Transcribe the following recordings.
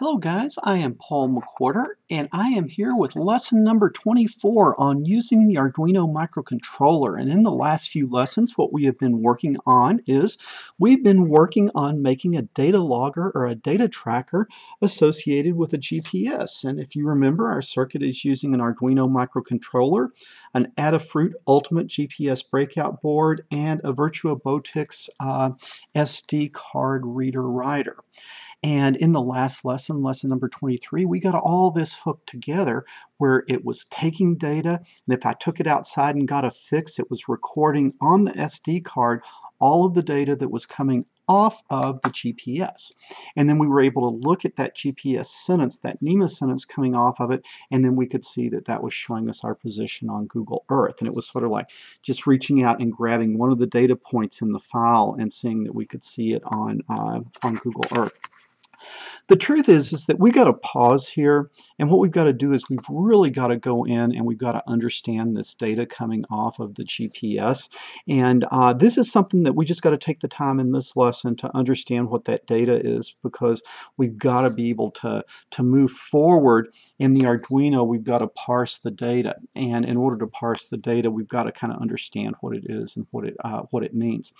Hello guys, I am Paul McWhorter and I am here with lesson number 24 on using the Arduino microcontroller. And in the last few lessons what we have been working on is we've been working on making a data logger or a data tracker associated with a GPS and if you remember our circuit is using an Arduino microcontroller, an Adafruit Ultimate GPS breakout board and a Virtuabotix uh, SD card reader writer. And in the last lesson, lesson number 23, we got all this hooked together where it was taking data, and if I took it outside and got a fix, it was recording on the SD card all of the data that was coming off of the GPS. And then we were able to look at that GPS sentence, that NMEA sentence coming off of it, and then we could see that that was showing us our position on Google Earth. And it was sort of like just reaching out and grabbing one of the data points in the file and seeing that we could see it on, uh, on Google Earth. The truth is, is that we got to pause here, and what we've got to do is we've really got to go in and we've got to understand this data coming off of the GPS. And uh, this is something that we just got to take the time in this lesson to understand what that data is because we've got to be able to, to move forward in the Arduino, we've got to parse the data. And in order to parse the data, we've got to kind of understand what it is and what it, uh, what it means.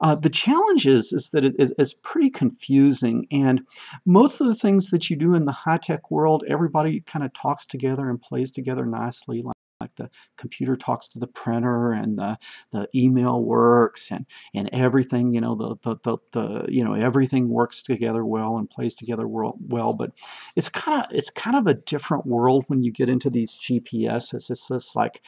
Uh, the challenge is, is that it is, pretty confusing and most of the things that you do in the high-tech world, everybody kind of talks together and plays together nicely. Like like the computer talks to the printer and the, the email works and, and everything, you know, the, the, the, the, you know, everything works together well and plays together well. But it's kind of, it's kind of a different world when you get into these GPSs. It's just like,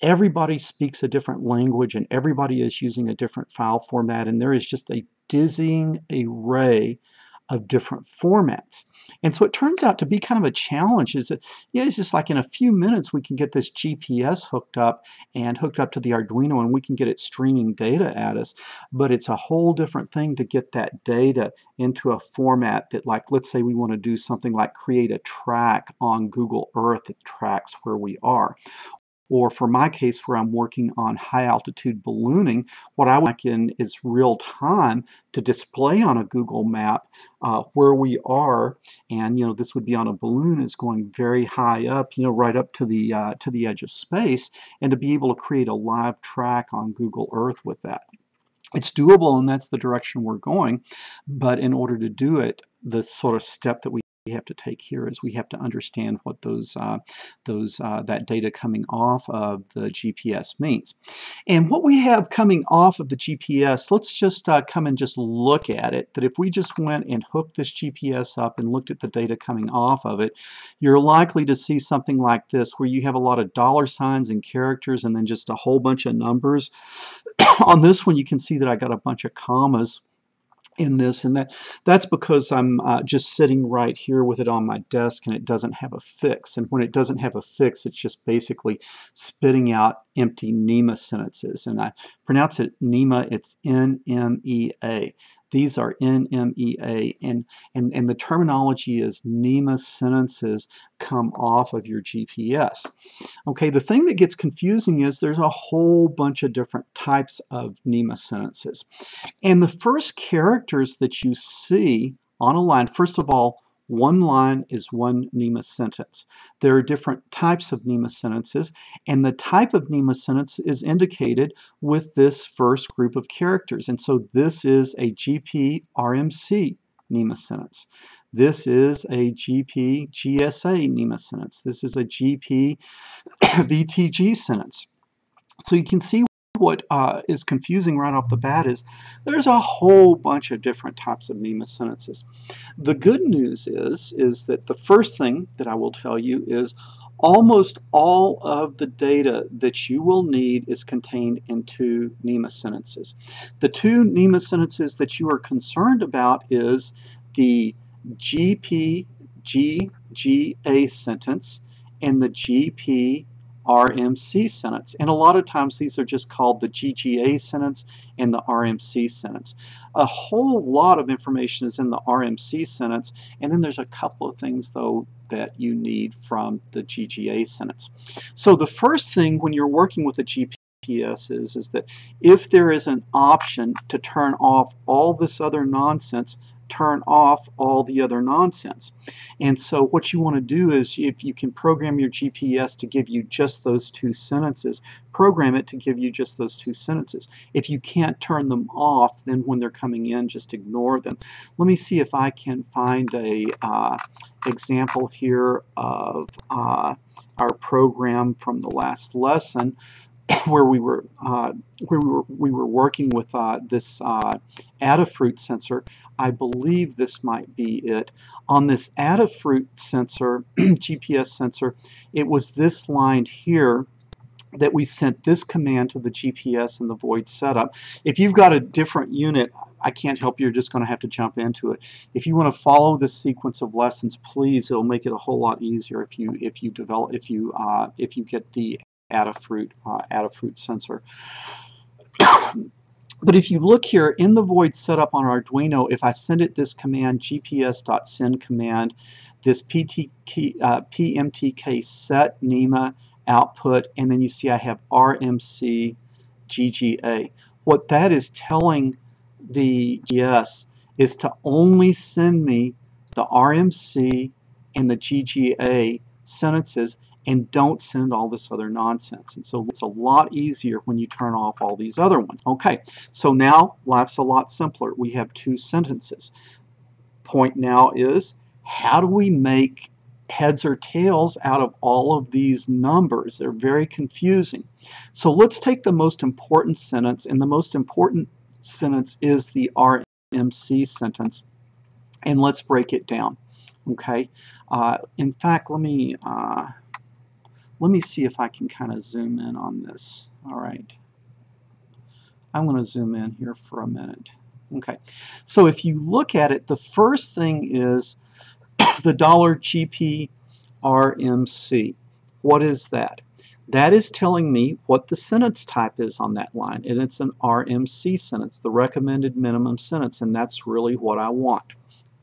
everybody speaks a different language and everybody is using a different file format and there is just a dizzying array of different formats. And so it turns out to be kind of a challenge is that, yeah, it's just like in a few minutes we can get this GPS hooked up and hooked up to the Arduino and we can get it streaming data at us. But it's a whole different thing to get that data into a format that like, let's say we want to do something like create a track on Google Earth that tracks where we are or for my case where I'm working on high altitude ballooning, what I like in is real time to display on a Google map uh, where we are and you know this would be on a balloon is going very high up you know right up to the uh, to the edge of space and to be able to create a live track on Google Earth with that. It's doable and that's the direction we're going but in order to do it the sort of step that we we have to take here is we have to understand what those uh, those uh, that data coming off of the GPS means. And what we have coming off of the GPS, let's just uh, come and just look at it. That if we just went and hooked this GPS up and looked at the data coming off of it, you're likely to see something like this where you have a lot of dollar signs and characters and then just a whole bunch of numbers. On this one you can see that I got a bunch of commas in this and that that's because I'm uh, just sitting right here with it on my desk and it doesn't have a fix and when it doesn't have a fix it's just basically spitting out empty NMEA sentences and I pronounce it NEMA it's N-M-E-A these are NMEA, and, and, and the terminology is NMEA sentences come off of your GPS. Okay, the thing that gets confusing is there's a whole bunch of different types of NMEA sentences. And the first characters that you see on a line, first of all, one line is one NMEA sentence. There are different types of NMEA sentences, and the type of NMEA sentence is indicated with this first group of characters. And so this is a GP RMC NMEA sentence. This is a GP GSA NMEA sentence. This is a GP VTG sentence. So you can see what uh, is confusing right off the bat is there's a whole bunch of different types of NMEA sentences. The good news is, is that the first thing that I will tell you is almost all of the data that you will need is contained in two NMEA sentences. The two NMEA sentences that you are concerned about is the GP GGA sentence and the GP RMC sentence. And a lot of times these are just called the GGA sentence and the RMC sentence. A whole lot of information is in the RMC sentence, and then there's a couple of things, though, that you need from the GGA sentence. So the first thing when you're working with a GPS is, is that if there is an option to turn off all this other nonsense, turn off all the other nonsense. And so what you want to do is if you can program your GPS to give you just those two sentences, program it to give you just those two sentences. If you can't turn them off, then when they're coming in, just ignore them. Let me see if I can find a uh, example here of uh, our program from the last lesson where we were uh, where we were we were working with uh, this uh, Adafruit sensor. I believe this might be it. On this Adafruit sensor, GPS sensor, it was this line here that we sent this command to the GPS and the void setup. If you've got a different unit, I can't help you. You're just going to have to jump into it. If you want to follow this sequence of lessons, please, it'll make it a whole lot easier if you if you develop if you uh, if you get the Adafruit, uh, Adafruit sensor. But if you look here in the void setup on Arduino, if I send it this command, gps.send command, this PTK, uh, PMTK set NMEA output, and then you see I have RMC GGA. What that is telling the GS is to only send me the RMC and the GGA sentences and don't send all this other nonsense. And so it's a lot easier when you turn off all these other ones. Okay, so now life's a lot simpler. We have two sentences. Point now is, how do we make heads or tails out of all of these numbers? They're very confusing. So let's take the most important sentence, and the most important sentence is the RMC sentence, and let's break it down. Okay, uh, in fact, let me uh, let me see if I can kind of zoom in on this. All right. I'm going to zoom in here for a minute. Okay. So if you look at it, the first thing is the dollar $GP RMC. What is that? That is telling me what the sentence type is on that line, and it's an RMC sentence, the recommended minimum sentence, and that's really what I want.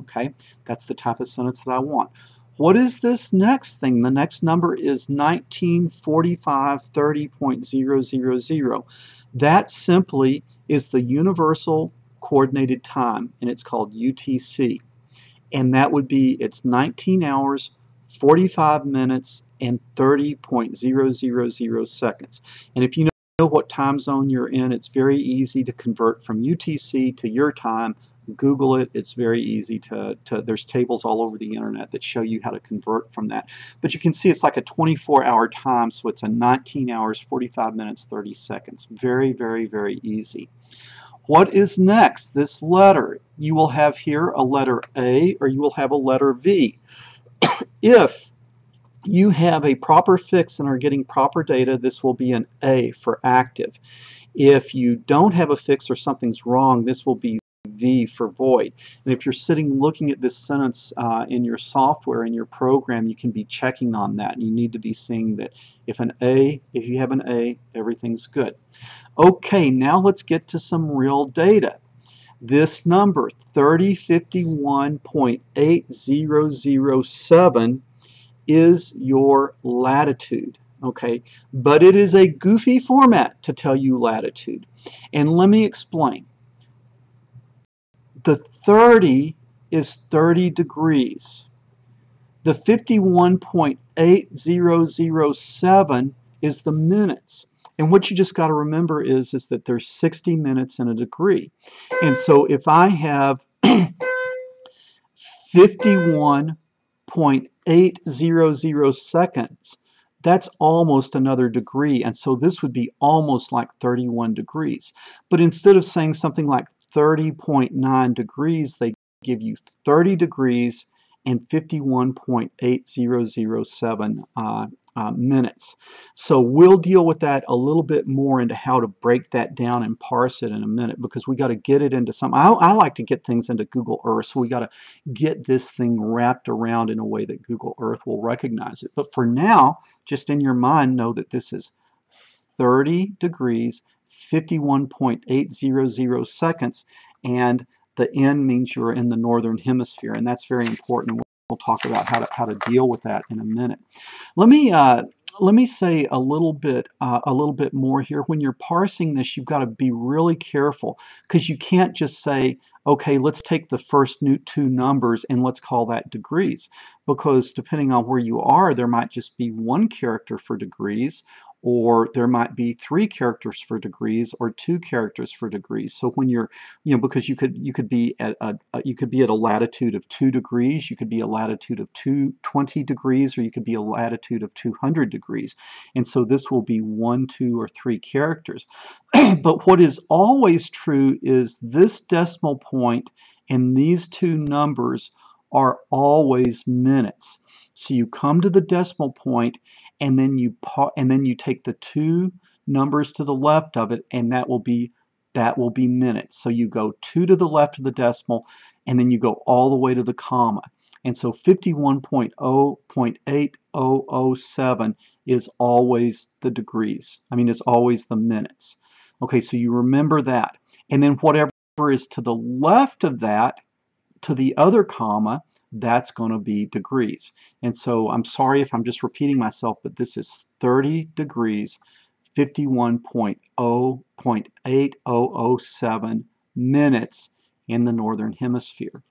Okay, that's the type of sentence that I want. What is this next thing? The next number is 194530.000. That simply is the Universal Coordinated Time, and it's called UTC. And that would be, it's 19 hours, 45 minutes, and 30.000 seconds. And if you know what time zone you're in, it's very easy to convert from UTC to your time Google it. It's very easy to, to, there's tables all over the internet that show you how to convert from that. But you can see it's like a 24-hour time, so it's a 19 hours, 45 minutes, 30 seconds. Very, very, very easy. What is next? This letter. You will have here a letter A or you will have a letter V. if you have a proper fix and are getting proper data, this will be an A for active. If you don't have a fix or something's wrong, this will be V for void. And if you're sitting looking at this sentence uh, in your software, in your program, you can be checking on that. You need to be seeing that if an A, if you have an A, everything's good. Okay, now let's get to some real data. This number, 3051.8007, is your latitude okay but it is a goofy format to tell you latitude and let me explain the 30 is 30 degrees. The 51.8007 is the minutes. And what you just got to remember is, is that there's 60 minutes in a degree. And so if I have 51.800 seconds, that's almost another degree. And so this would be almost like 31 degrees. But instead of saying something like 30.9 degrees, they give you 30 degrees and 51.8007 uh, uh, minutes. So we'll deal with that a little bit more into how to break that down and parse it in a minute because we got to get it into some. I, I like to get things into Google Earth, so we got to get this thing wrapped around in a way that Google Earth will recognize it. But for now, just in your mind, know that this is 30 degrees 51.800 seconds, and the N means you're in the northern hemisphere, and that's very important. We'll talk about how to, how to deal with that in a minute. Let me uh, let me say a little bit uh, a little bit more here. When you're parsing this, you've got to be really careful because you can't just say, okay, let's take the first two numbers and let's call that degrees because depending on where you are, there might just be one character for degrees or there might be three characters for degrees or two characters for degrees. So when you're, you know, because you could you could be at a, you could be at a latitude of two degrees, you could be a latitude of two, 20 degrees, or you could be a latitude of 200 degrees. And so this will be one, two, or three characters. but what is always true is this decimal point and these two numbers are always minutes. So you come to the decimal point and then you and then you take the two numbers to the left of it and that will be that will be minutes. So you go 2 to the left of the decimal and then you go all the way to the comma. And so 51.0.8007 is always the degrees. I mean, it's always the minutes. Okay, so you remember that. And then whatever is to the left of that, to the other comma, that's going to be degrees. And so I'm sorry if I'm just repeating myself, but this is 30 degrees, 51.0.8007 minutes in the northern hemisphere.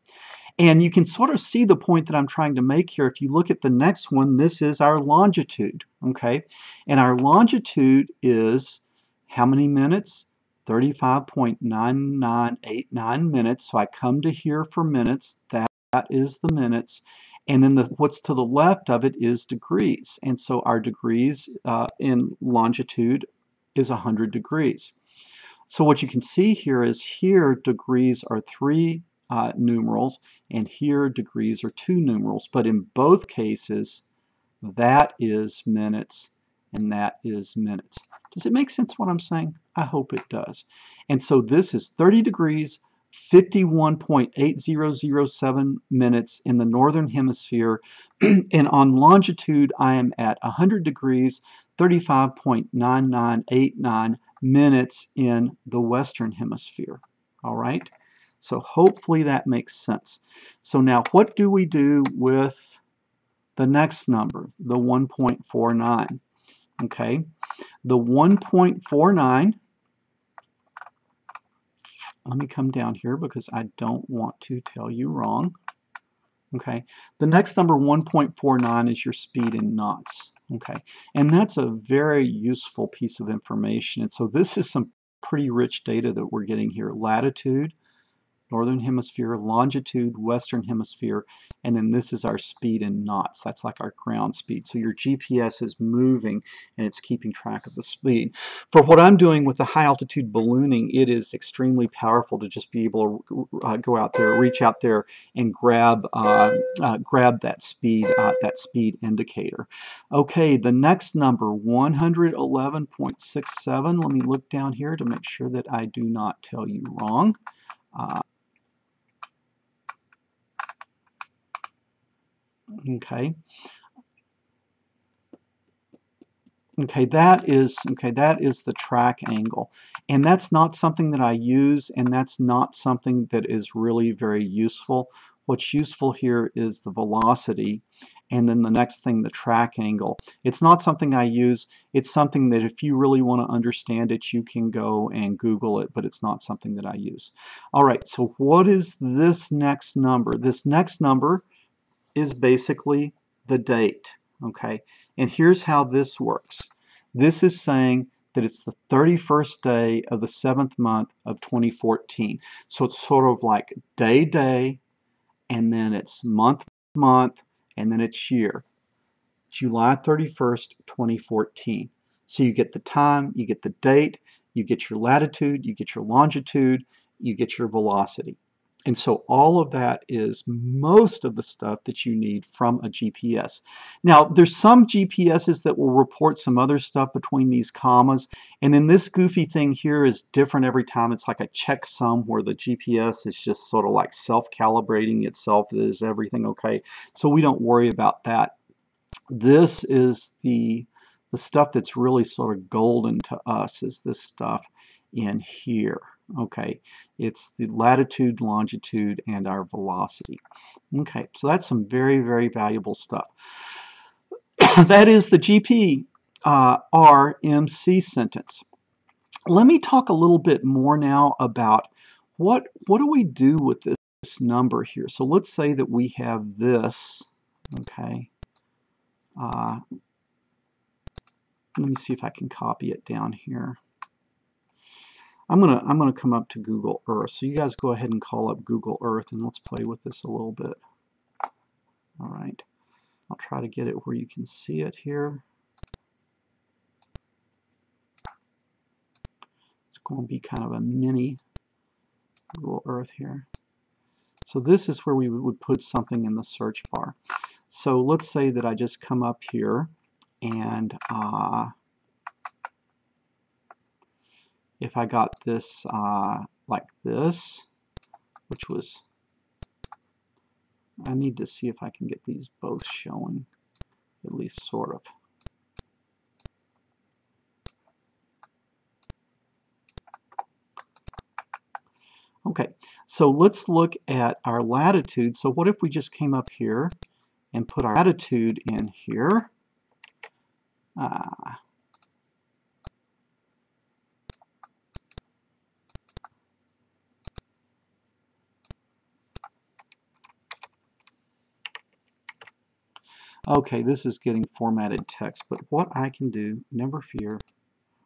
And you can sort of see the point that I'm trying to make here. If you look at the next one, this is our longitude, okay? And our longitude is how many minutes? 35.9989 minutes. So I come to here for minutes. That that is the minutes. And then the, what's to the left of it is degrees. And so our degrees uh, in longitude is 100 degrees. So what you can see here is here degrees are three uh, numerals and here degrees are two numerals. But in both cases, that is minutes and that is minutes. Does it make sense what I'm saying? I hope it does. And so this is 30 degrees 51.8007 minutes in the northern hemisphere and on longitude I am at 100 degrees 35.9989 minutes in the western hemisphere. All right? So hopefully that makes sense. So now what do we do with the next number the 1.49 okay. The 1.49 let me come down here because I don't want to tell you wrong. Okay, the next number 1.49 is your speed in knots. Okay, and that's a very useful piece of information. And so this is some pretty rich data that we're getting here. Latitude, northern hemisphere, longitude, western hemisphere, and then this is our speed in knots. That's like our ground speed. So your GPS is moving and it's keeping track of the speed. For what I'm doing with the high altitude ballooning, it is extremely powerful to just be able to uh, go out there, reach out there and grab uh, uh, grab that speed uh, that speed indicator. Okay, the next number 111.67. Let me look down here to make sure that I do not tell you wrong. Okay. Okay that is okay that is the track angle. And that's not something that I use and that's not something that is really very useful. What's useful here is the velocity and then the next thing the track angle. It's not something I use. It's something that if you really want to understand it you can go and google it but it's not something that I use. Alright so what is this next number? This next number is basically the date. Okay, and here's how this works. This is saying that it's the 31st day of the seventh month of 2014. So it's sort of like day, day, and then it's month, month, and then it's year. July 31st, 2014. So you get the time, you get the date, you get your latitude, you get your longitude, you get your velocity. And so all of that is most of the stuff that you need from a GPS. Now, there's some GPSs that will report some other stuff between these commas. And then this goofy thing here is different every time. It's like a checksum where the GPS is just sort of like self-calibrating itself. Is everything okay? So we don't worry about that. This is the, the stuff that's really sort of golden to us is this stuff in here. Okay, it's the latitude, longitude, and our velocity. Okay, so that's some very, very valuable stuff. that is the GP uh, RMC sentence. Let me talk a little bit more now about what, what do we do with this, this number here. So let's say that we have this, okay. Uh, let me see if I can copy it down here. I'm gonna I'm gonna come up to Google Earth. So you guys go ahead and call up Google Earth and let's play with this a little bit. All right, I'll try to get it where you can see it here. It's going to be kind of a mini Google Earth here. So this is where we would put something in the search bar. So let's say that I just come up here and uh, if I got this uh, like this, which was, I need to see if I can get these both showing, at least sort of. Okay, so let's look at our latitude. So what if we just came up here and put our latitude in here? Uh, okay, this is getting formatted text, but what I can do, never fear,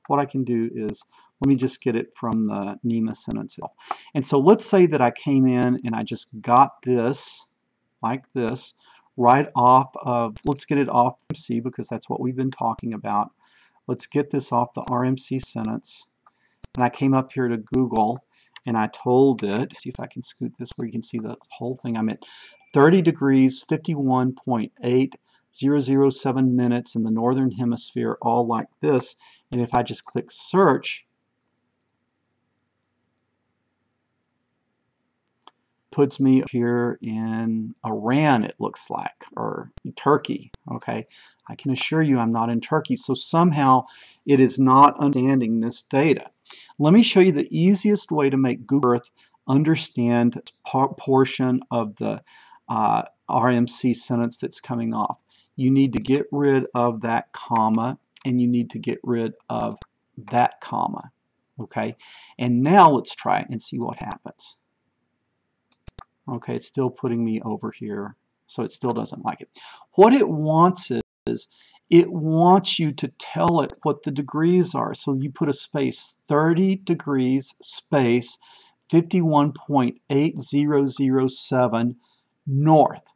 what I can do is, let me just get it from the NMEA sentence. And so let's say that I came in and I just got this, like this, right off of, let's get it off C because that's what we've been talking about. Let's get this off the RMC sentence. And I came up here to Google and I told it, see if I can scoot this where you can see the whole thing. I'm at 30 degrees, 51.8 007 minutes in the northern hemisphere all like this. And if I just click search puts me here in Iran it looks like or Turkey okay? I can assure you I'm not in Turkey. So somehow it is not understanding this data. Let me show you the easiest way to make Google Earth understand portion of the uh, RMC sentence that's coming off you need to get rid of that comma and you need to get rid of that comma. Okay, and now let's try it and see what happens. Okay, it's still putting me over here, so it still doesn't like it. What it wants is, it wants you to tell it what the degrees are. So you put a space, 30 degrees space 51.8007 north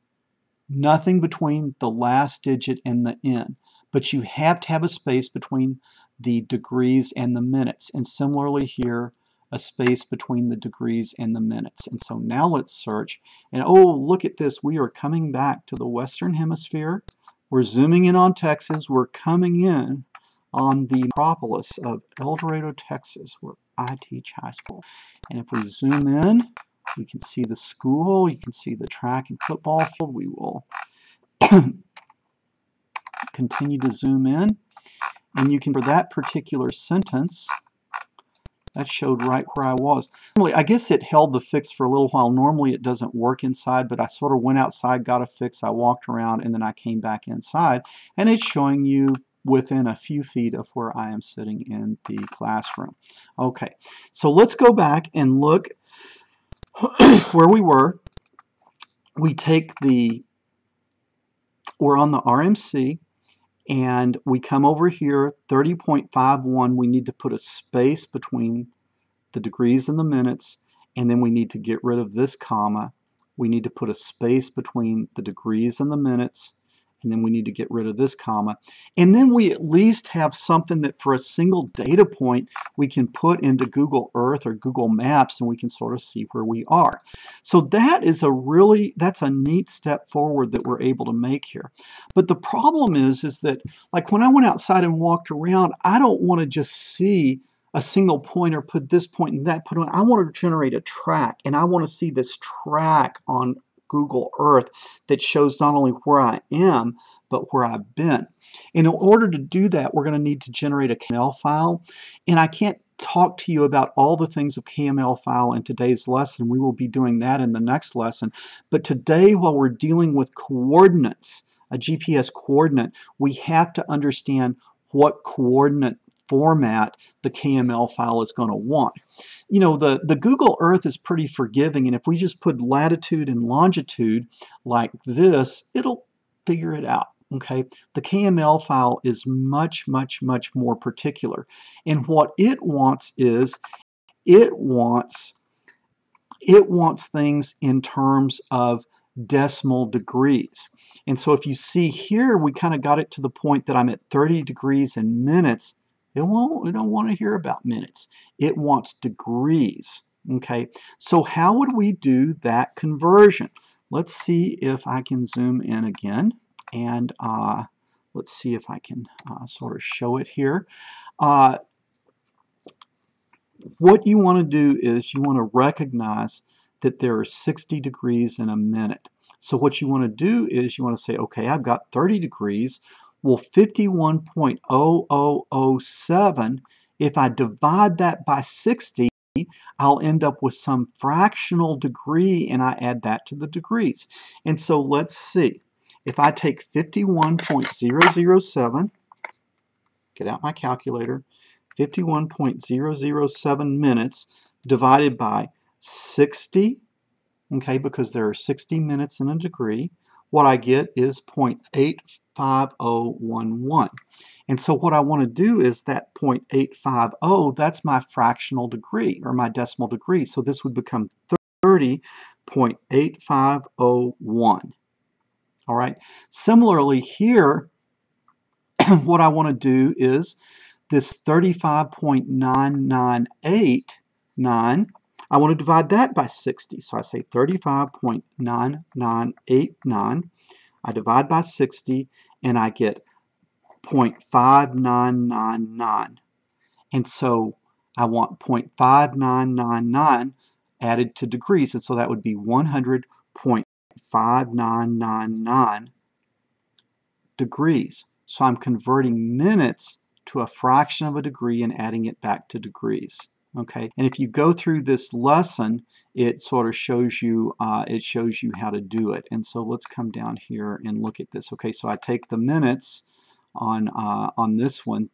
nothing between the last digit and the n. But you have to have a space between the degrees and the minutes. And similarly here, a space between the degrees and the minutes. And so now let's search. And oh, look at this. We are coming back to the Western Hemisphere. We're zooming in on Texas. We're coming in on the metropolis of Eldorado, Texas, where I teach high school. And if we zoom in, we can see the school, you can see the track and football field. We will continue to zoom in. And you can, for that particular sentence, that showed right where I was. Normally, I guess it held the fix for a little while. Normally it doesn't work inside, but I sort of went outside, got a fix, I walked around, and then I came back inside. And it's showing you within a few feet of where I am sitting in the classroom. Okay, so let's go back and look where we were, we take the, we're on the RMC, and we come over here, 30.51, we need to put a space between the degrees and the minutes, and then we need to get rid of this comma. We need to put a space between the degrees and the minutes, and then we need to get rid of this comma. And then we at least have something that for a single data point we can put into Google Earth or Google Maps and we can sort of see where we are. So that is a really, that's a neat step forward that we're able to make here. But the problem is, is that like when I went outside and walked around, I don't want to just see a single pointer, put this point and that, put on. I want to generate a track, and I want to see this track on Google Earth that shows not only where I am, but where I've been. And in order to do that, we're going to need to generate a KML file. And I can't talk to you about all the things of KML file in today's lesson. We will be doing that in the next lesson. But today, while we're dealing with coordinates, a GPS coordinate, we have to understand what coordinate format the KML file is going to want. You know, the, the Google Earth is pretty forgiving, and if we just put latitude and longitude like this, it'll figure it out. Okay, the KML file is much, much, much more particular. And what it wants is, it wants, it wants things in terms of decimal degrees. And so if you see here, we kind of got it to the point that I'm at 30 degrees in minutes. It won't, it don't want to hear about minutes. It wants degrees. Okay, so how would we do that conversion? Let's see if I can zoom in again and uh, let's see if I can uh, sort of show it here. Uh, what you want to do is you want to recognize that there are 60 degrees in a minute. So what you want to do is you want to say, okay, I've got 30 degrees. Well, 51.0007, if I divide that by 60, I'll end up with some fractional degree and I add that to the degrees. And so let's see. If I take 51.007, get out my calculator, 51.007 minutes divided by 60, okay, because there are 60 minutes in a degree, what I get is 0.85011. And so what I want to do is that 0.850, that's my fractional degree, or my decimal degree. So this would become 30.8501. All right. Similarly here, what I want to do is this 35.9989, I want to divide that by 60. So I say 35.9989. I divide by 60 and I get 0.5999. And so I want 0.5999 added to degrees. And so that would be 100.5999 degrees. So I'm converting minutes to a fraction of a degree and adding it back to degrees. Okay, and if you go through this lesson, it sort of shows you uh, it shows you how to do it. And so let's come down here and look at this. Okay, so I take the minutes on uh, on this one,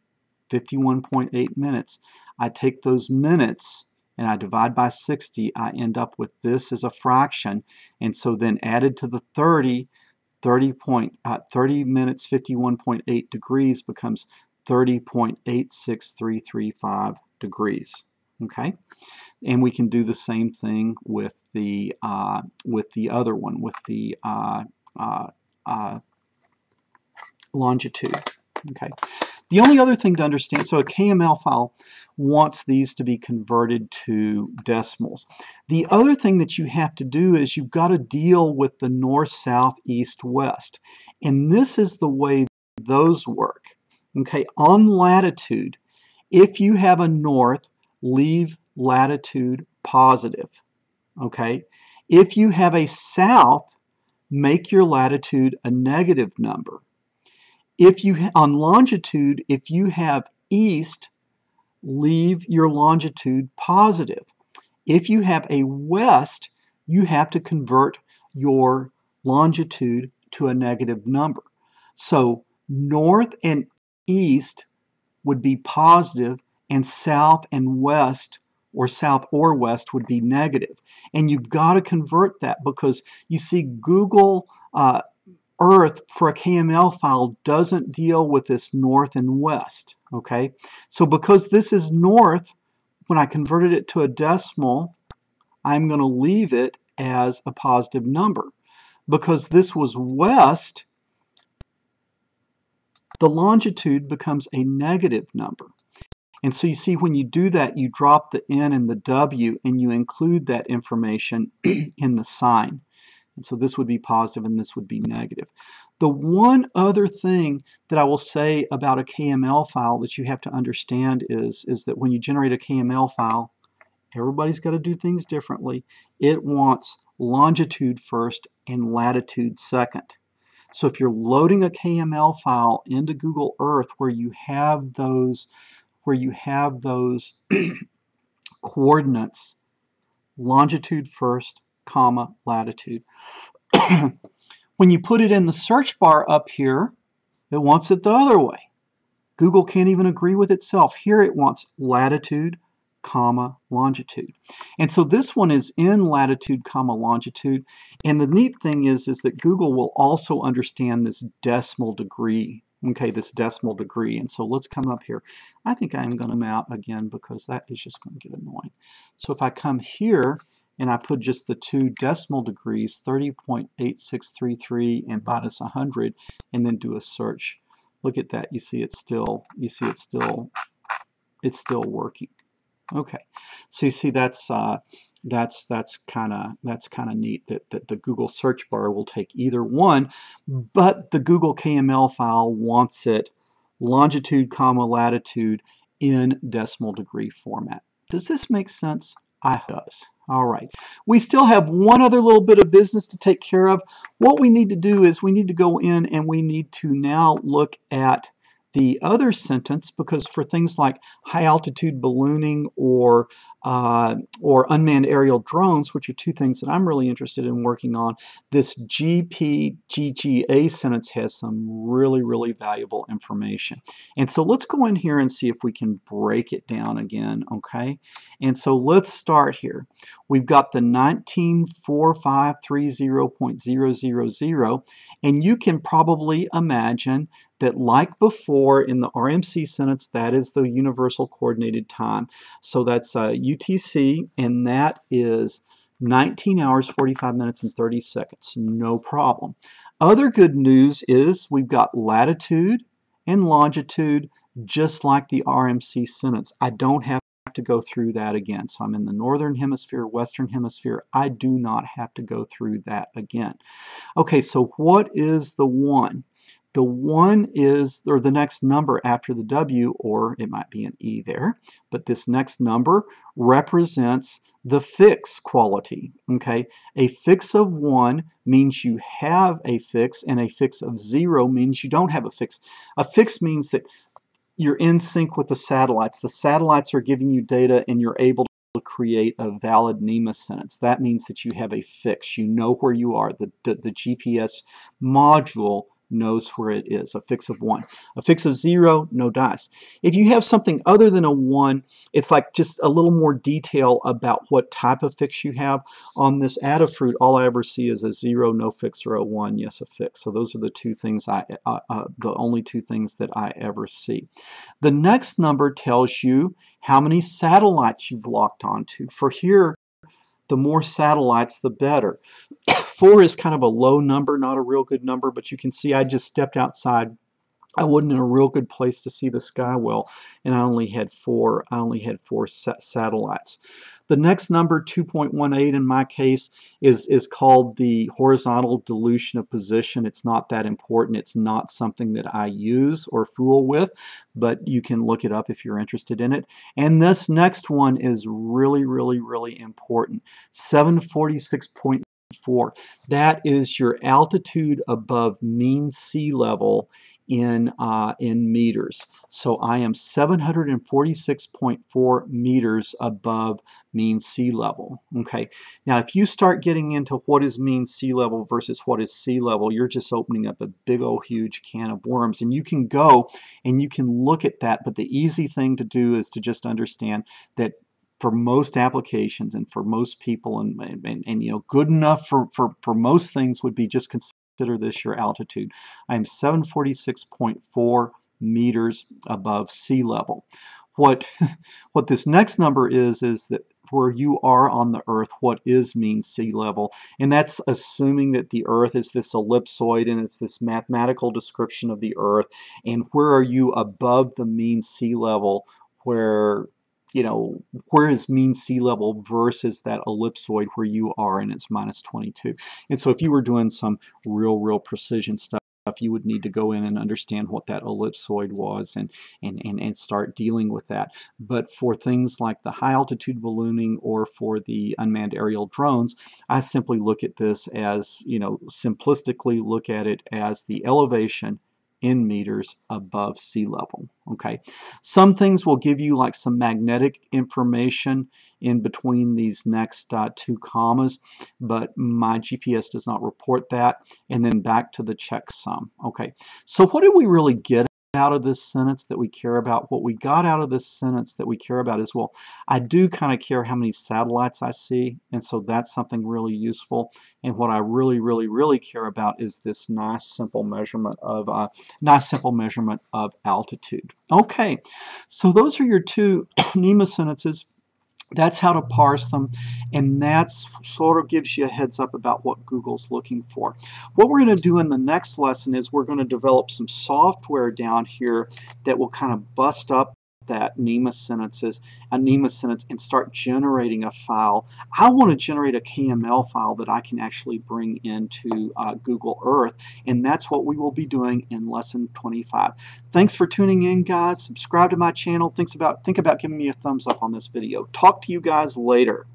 51.8 minutes. I take those minutes and I divide by 60, I end up with this as a fraction. And so then added to the 30, 30, point, uh, 30 minutes 51.8 degrees becomes 30.86335 degrees. Okay, and we can do the same thing with the uh, with the other one with the uh, uh, uh longitude. Okay, the only other thing to understand, so a KML file wants these to be converted to decimals. The other thing that you have to do is you've got to deal with the north, south, east, west. And this is the way those work. Okay, on latitude, if you have a north, leave latitude positive. Okay, if you have a south, make your latitude a negative number. If you on longitude, if you have east, leave your longitude positive. If you have a west, you have to convert your longitude to a negative number. So north and east would be positive and south and west or south or west would be negative. And you've got to convert that because you see Google uh, Earth for a KML file doesn't deal with this north and west. Okay, so because this is north, when I converted it to a decimal, I'm going to leave it as a positive number. Because this was west, the longitude becomes a negative number. And so you see when you do that, you drop the N and the W and you include that information in the sign. And so this would be positive and this would be negative. The one other thing that I will say about a KML file that you have to understand is, is that when you generate a KML file, everybody's got to do things differently. It wants longitude first and latitude second. So if you're loading a KML file into Google Earth where you have those where you have those coordinates, longitude first, comma, latitude. when you put it in the search bar up here, it wants it the other way. Google can't even agree with itself. Here it wants latitude, comma, longitude. And so this one is in latitude, comma, longitude. And the neat thing is, is that Google will also understand this decimal degree okay, this decimal degree. And so let's come up here. I think I'm going to map again because that is just going to get annoying. So if I come here and I put just the two decimal degrees, 30.8633 and minus 100, and then do a search. Look at that. You see it's still, you see it's still, it's still working. Okay, so you see that's uh, that's that's kind of that's kind of neat that, that the Google search bar will take either one, but the Google KML file wants it longitude comma latitude in decimal degree format. Does this make sense? I does. All right. We still have one other little bit of business to take care of. What we need to do is we need to go in and we need to now look at the other sentence because for things like high altitude ballooning or uh, or unmanned aerial drones, which are two things that I'm really interested in working on, this GPGGA sentence has some really, really valuable information. And so let's go in here and see if we can break it down again, okay? And so let's start here. We've got the 194530.000, and you can probably imagine that like before in the RMC sentence, that is the universal coordinated time. So that's uh, UTC, and that is 19 hours, 45 minutes, and 30 seconds. No problem. Other good news is we've got latitude and longitude just like the RMC sentence. I don't have to go through that again. So I'm in the northern hemisphere, western hemisphere. I do not have to go through that again. Okay, so what is the one? The 1 is, or the next number after the W, or it might be an E there, but this next number represents the fix quality, okay? A fix of 1 means you have a fix, and a fix of 0 means you don't have a fix. A fix means that you're in sync with the satellites. The satellites are giving you data, and you're able to create a valid NMEA sentence. That means that you have a fix. You know where you are. The, the, the GPS module knows where it is, a fix of 1. A fix of 0, no dice. If you have something other than a 1, it's like just a little more detail about what type of fix you have. On this Adafruit, all I ever see is a 0, no fix, or a 1, yes, a fix. So those are the two things, I, uh, uh, the only two things that I ever see. The next number tells you how many satellites you've locked onto. For here, the more satellites, the better. Four is kind of a low number, not a real good number, but you can see I just stepped outside. I wasn't in a real good place to see the sky well, and I only had four. I only had four satellites. The next number, 2.18 in my case, is, is called the horizontal dilution of position. It's not that important. It's not something that I use or fool with, but you can look it up if you're interested in it. And this next one is really, really, really important. 746.4. That is your altitude above mean sea level in, uh, in meters. So I am 746.4 meters above mean sea level. Okay, now if you start getting into what is mean sea level versus what is sea level, you're just opening up a big old huge can of worms. And you can go and you can look at that, but the easy thing to do is to just understand that for most applications and for most people and, and, and, you know good enough for, for, for most things would be just consider this your altitude. I am 746.4 meters above sea level. What, what this next number is, is that where you are on the Earth, what is mean sea level. And that's assuming that the Earth is this ellipsoid and it's this mathematical description of the Earth. And where are you above the mean sea level where you know, where is mean sea level versus that ellipsoid where you are and it's minus 22. And so if you were doing some real, real precision stuff, you would need to go in and understand what that ellipsoid was and, and, and, and start dealing with that. But for things like the high altitude ballooning or for the unmanned aerial drones, I simply look at this as, you know, simplistically look at it as the elevation in meters above sea level. Okay, some things will give you like some magnetic information in between these next uh, two commas, but my GPS does not report that. And then back to the checksum. Okay, so what did we really get out of this sentence that we care about? What we got out of this sentence that we care about is, well, I do kind of care how many satellites I see, and so that's something really useful. And what I really, really, really care about is this nice simple measurement of uh, nice simple measurement of altitude. Okay, so those are your two NMEA sentences. That's how to parse them, and that sort of gives you a heads up about what Google's looking for. What we're going to do in the next lesson is we're going to develop some software down here that will kind of bust up that NMEA sentences, a NMEA sentence, and start generating a file. I want to generate a KML file that I can actually bring into uh, Google Earth, and that's what we will be doing in lesson 25. Thanks for tuning in, guys. Subscribe to my channel. Thinks about, think about giving me a thumbs up on this video. Talk to you guys later.